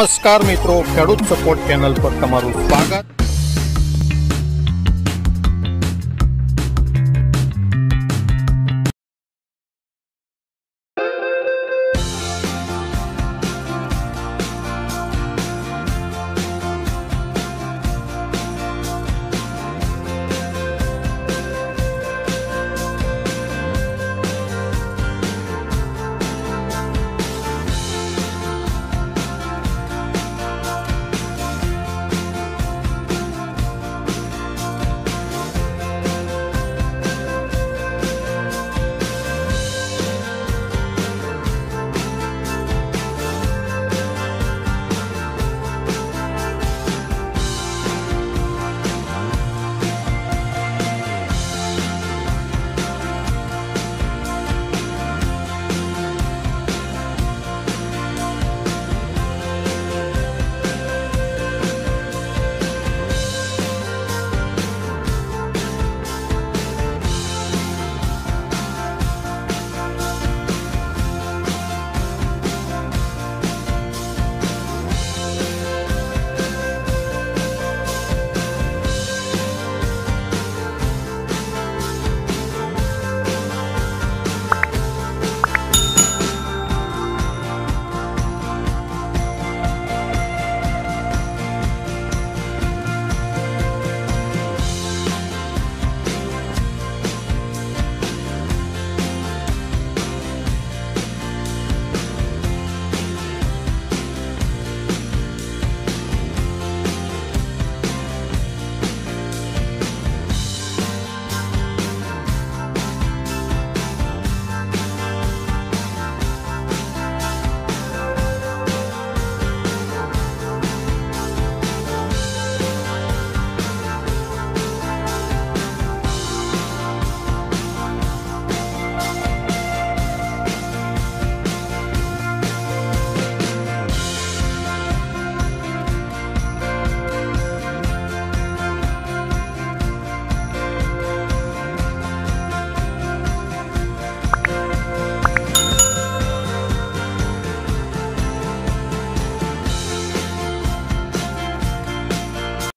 નમસ્કાર મિત્રો ખેડૂત સપોર્ટ ચેનલ પર તમારું સ્વાગત